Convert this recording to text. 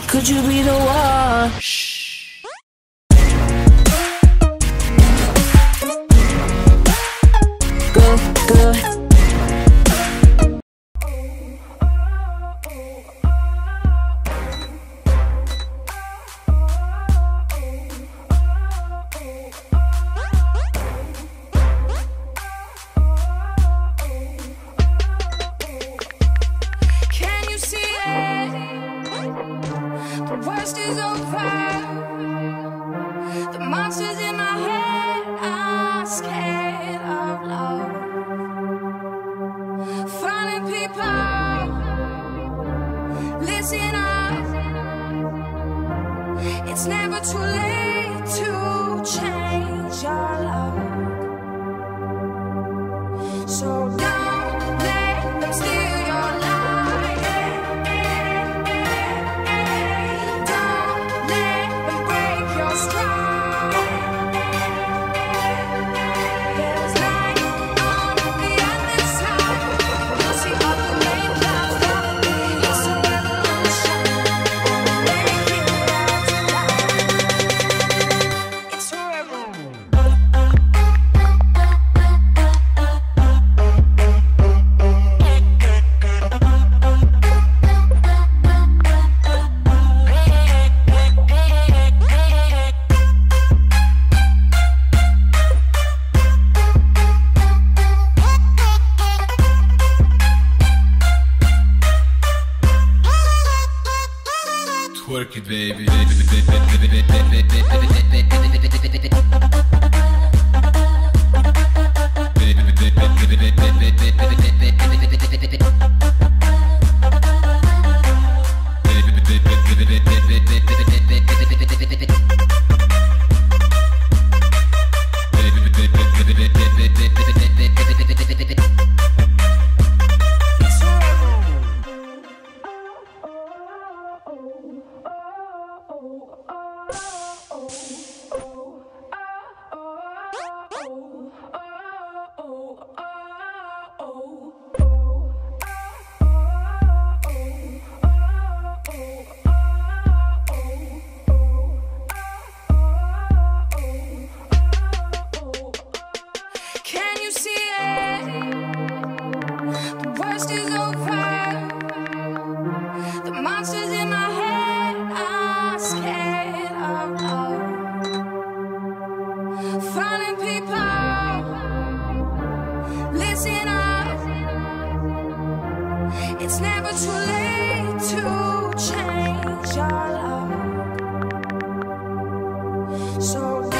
Could you be the one? Good, worst is over. The monsters in my head are scared of love. Finding people, listen up. It's never too late Twerk it, baby. monster's on. The monster's in my head. I'm scared of love. Finding people. Listen up. It's never too late to change your love. So.